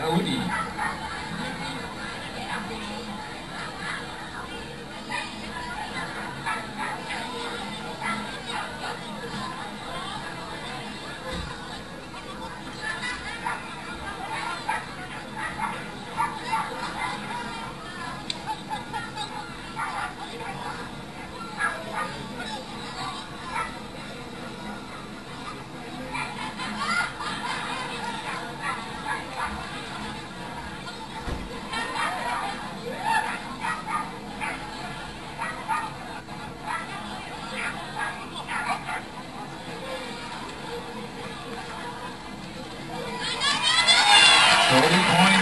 来问你30 points.